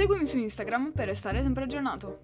Seguimi su Instagram per restare sempre aggiornato.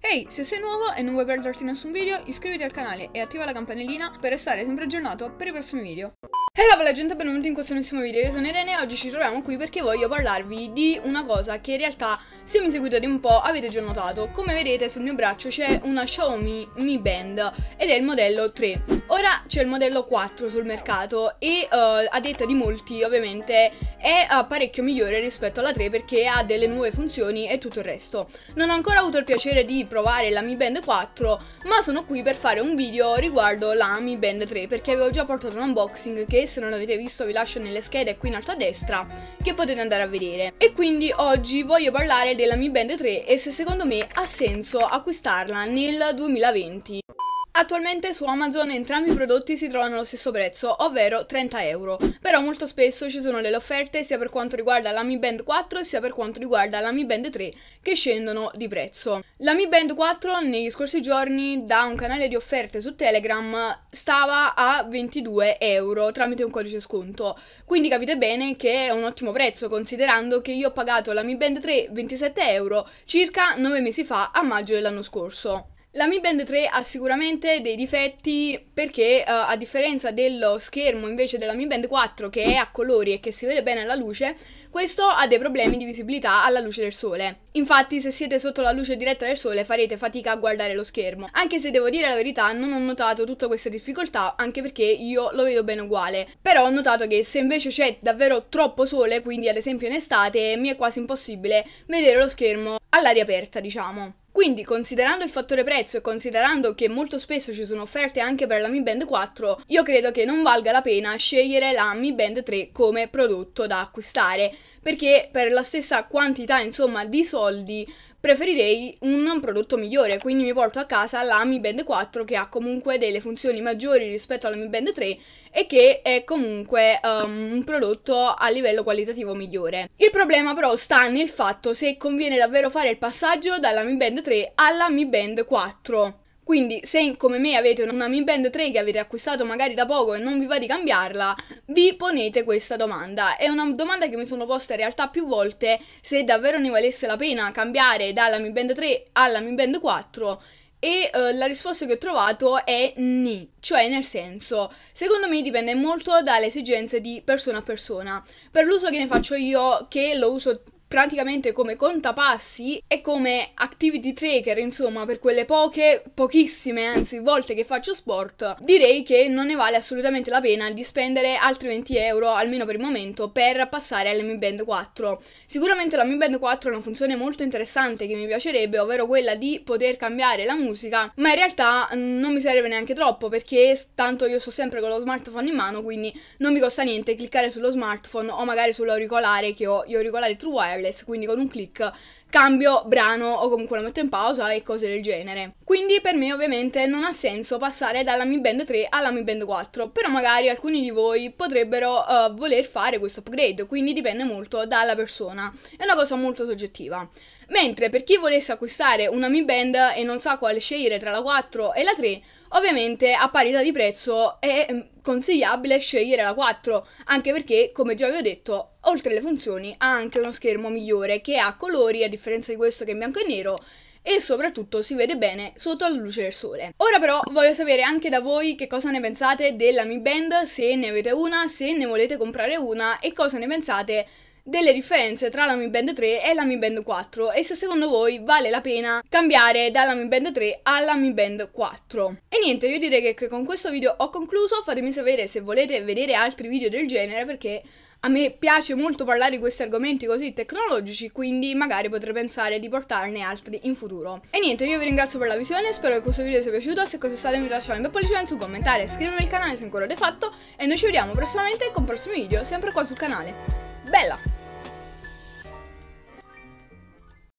Ehi, se sei nuovo e non vuoi perderti nessun video, iscriviti al canale e attiva la campanellina per restare sempre aggiornato per i prossimi video. Hello bella gente, benvenuti in questo nuovissimo video, io sono Irene e oggi ci troviamo qui perché voglio parlarvi di una cosa che in realtà se mi seguite un po' avete già notato. Come vedete sul mio braccio c'è una Xiaomi Mi Band ed è il modello 3. Ora c'è il modello 4 sul mercato e uh, a detta di molti ovviamente è uh, parecchio migliore rispetto alla 3 perché ha delle nuove funzioni e tutto il resto. Non ho ancora avuto il piacere di provare la Mi Band 4 ma sono qui per fare un video riguardo la Mi Band 3 perché avevo già portato un unboxing che se non l'avete visto vi lascio nelle schede qui in alto a destra che potete andare a vedere. E quindi oggi voglio parlare della Mi Band 3 e se secondo me ha senso acquistarla nel 2020. Attualmente su Amazon entrambi i prodotti si trovano allo stesso prezzo, ovvero 30 euro, però molto spesso ci sono delle offerte sia per quanto riguarda la Mi Band 4 sia per quanto riguarda la Mi Band 3 che scendono di prezzo. La Mi Band 4 negli scorsi giorni da un canale di offerte su Telegram stava a 22 euro tramite un codice sconto, quindi capite bene che è un ottimo prezzo considerando che io ho pagato la Mi Band 3 27 euro circa 9 mesi fa a maggio dell'anno scorso. La Mi Band 3 ha sicuramente dei difetti perché uh, a differenza dello schermo invece della Mi Band 4 che è a colori e che si vede bene alla luce, questo ha dei problemi di visibilità alla luce del sole. Infatti se siete sotto la luce diretta del sole farete fatica a guardare lo schermo. Anche se devo dire la verità non ho notato tutte queste difficoltà anche perché io lo vedo bene uguale. Però ho notato che se invece c'è davvero troppo sole, quindi ad esempio in estate, mi è quasi impossibile vedere lo schermo all'aria aperta diciamo. Quindi, considerando il fattore prezzo e considerando che molto spesso ci sono offerte anche per la Mi Band 4, io credo che non valga la pena scegliere la Mi Band 3 come prodotto da acquistare, perché per la stessa quantità, insomma, di soldi preferirei un prodotto migliore, quindi mi porto a casa la Mi Band 4 che ha comunque delle funzioni maggiori rispetto alla Mi Band 3 e che è comunque um, un prodotto a livello qualitativo migliore. Il problema però sta nel fatto se conviene davvero fare il passaggio dalla Mi Band 3 alla Mi Band 4. Quindi se come me avete una Mi Band 3 che avete acquistato magari da poco e non vi va di cambiarla, vi ponete questa domanda. È una domanda che mi sono posta in realtà più volte se davvero ne valesse la pena cambiare dalla Mi Band 3 alla Mi Band 4 e uh, la risposta che ho trovato è ni, cioè nel senso, secondo me dipende molto dalle esigenze di persona a persona. Per l'uso che ne faccio io, che lo uso praticamente come contapassi e come activity tracker, insomma, per quelle poche, pochissime anzi volte che faccio sport, direi che non ne vale assolutamente la pena di spendere altri 20 euro, almeno per il momento, per passare alle Mi Band 4. Sicuramente la Mi Band 4 è una funzione molto interessante che mi piacerebbe, ovvero quella di poter cambiare la musica, ma in realtà mm, non mi serve neanche troppo perché tanto io sto sempre con lo smartphone in mano, quindi non mi costa niente cliccare sullo smartphone o magari sull'auricolare che ho gli auricolari True Wireless quindi con un clic cambio brano o comunque lo metto in pausa e cose del genere. Quindi per me ovviamente non ha senso passare dalla Mi Band 3 alla Mi Band 4, però magari alcuni di voi potrebbero uh, voler fare questo upgrade, quindi dipende molto dalla persona. È una cosa molto soggettiva. Mentre per chi volesse acquistare una Mi Band e non sa quale scegliere tra la 4 e la 3, ovviamente a parità di prezzo è mm, consigliabile scegliere la 4, anche perché, come già vi ho detto, oltre alle funzioni ha anche uno schermo migliore che ha colori a differenza di questo che è bianco e nero e soprattutto si vede bene sotto la luce del sole. Ora però voglio sapere anche da voi che cosa ne pensate della Mi Band, se ne avete una, se ne volete comprare una e cosa ne pensate delle differenze tra la Mi Band 3 e la Mi Band 4 e se secondo voi vale la pena cambiare dalla Mi Band 3 alla Mi Band 4. E niente, io direi che con questo video ho concluso, fatemi sapere se volete vedere altri video del genere perché a me piace molto parlare di questi argomenti così tecnologici, quindi magari potrei pensare di portarne altri in futuro. E niente, io vi ringrazio per la visione, spero che questo video sia piaciuto, se così è stato mi lasciate un bel pollice in su, commentare, iscrivervi al canale se ancora l'avete fatto e noi ci vediamo prossimamente con prossimi video sempre qua sul canale. Bella!